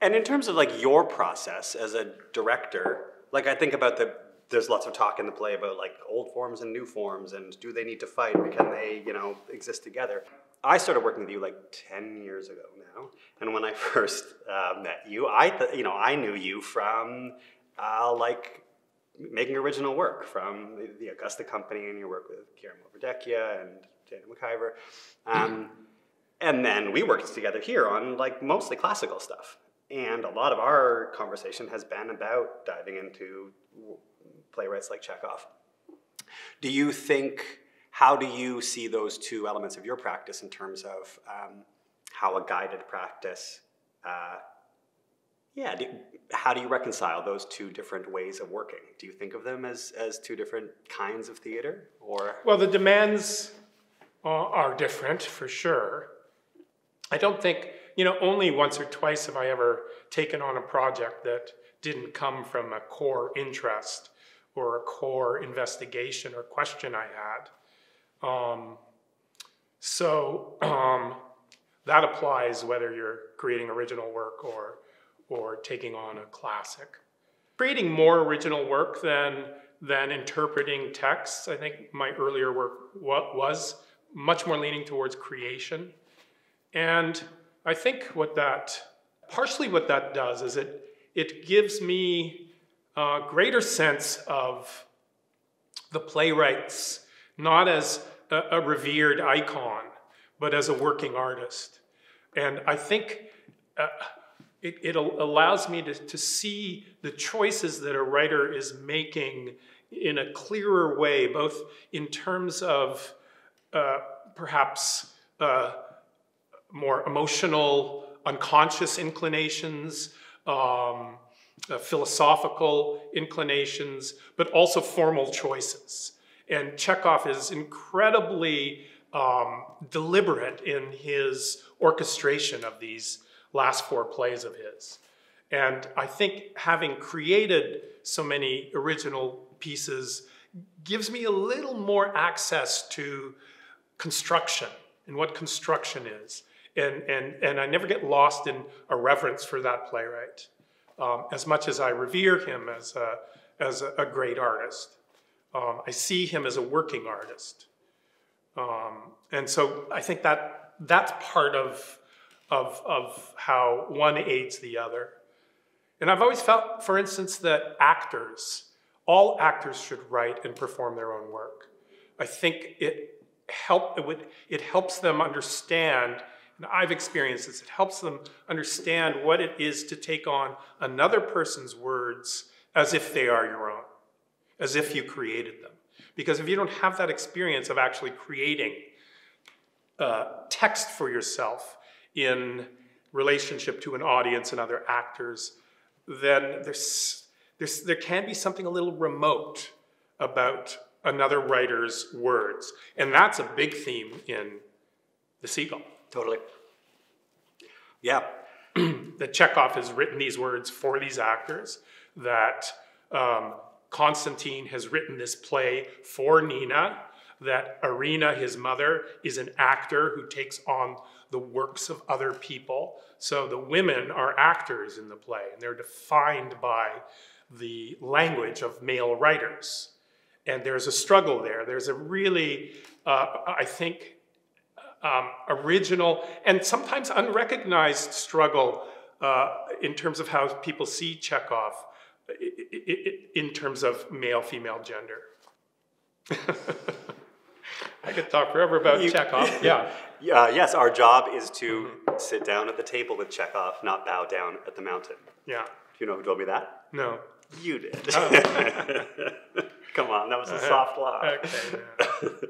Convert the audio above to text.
And in terms of like your process as a director, like I think about the there's lots of talk in the play about like old forms and new forms and do they need to fight can they you know exist together. I started working with you like 10 years ago now. And when i first uh, met you i th- you know i knew you from uh, like making original work from the, the, augusta company and your work with Guillermo Verdecchia and Daniel MacIvor. Um, and then we worked together here on like mostly classical stuff and a lot of our conversation has been about diving into playwrights like Chekhov. Do you think, how do you see those two elements of your practice in terms of um, how a guided practice, uh, yeah, do, how do you reconcile those two different ways of working? Do you think of them as, as two different kinds of theater or? Well, the demands are different for sure. I don't think you know, only once or twice have I ever taken on a project that didn't come from a core interest or a core investigation or question I had. Um, so um, that applies whether you're creating original work or, or taking on a classic. Creating more original work than, than interpreting texts, I think my earlier work was much more leaning towards creation. And I think what that, partially what that does is it, it gives me a greater sense of the playwrights, not as a, a revered icon, but as a working artist. And I think uh, it, it, allows me to, to see the choices that a writer is making in a clearer way, both in terms of uh, perhaps uh, more emotional, unconscious inclinations, um, uh, philosophical inclinations, but also formal choices. And Chekhov is incredibly um, deliberate in his orchestration of these last four plays of his. And I think having created so many original pieces gives me a little more access to construction and what construction is and, and, and I never get lost in a reverence for that playwright, um, as much as I revere him as a, as a, a great artist. Um, I see him as a working artist. Um, and so I think that that's part of, of, of how one aids the other. And I've always felt, for instance, that actors, all actors should write and perform their own work. I think it, help, it, would, it helps them understand and I've experienced this, it helps them understand what it is to take on another person's words as if they are your own, as if you created them. Because if you don't have that experience of actually creating uh, text for yourself in relationship to an audience and other actors, then there's, there's, there can be something a little remote about another writer's words. And that's a big theme in The Seagull. Totally. Yeah. that Chekhov has written these words for these actors, that um, Constantine has written this play for Nina, that Irina, his mother, is an actor who takes on the works of other people. So the women are actors in the play, and they're defined by the language of male writers. And there's a struggle there. There's a really, uh, I think, um, original and sometimes unrecognized struggle uh, in terms of how people see Chekhov in terms of male female gender. I could talk forever about you, Chekhov. Yeah. Uh, yes, our job is to mm-hmm. sit down at the table with Chekhov, not bow down at the mountain. Yeah. Do you know who told me that? No. You did. Oh. Come on, that was a uh-huh. soft laugh. Okay. Yeah.